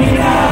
mirar,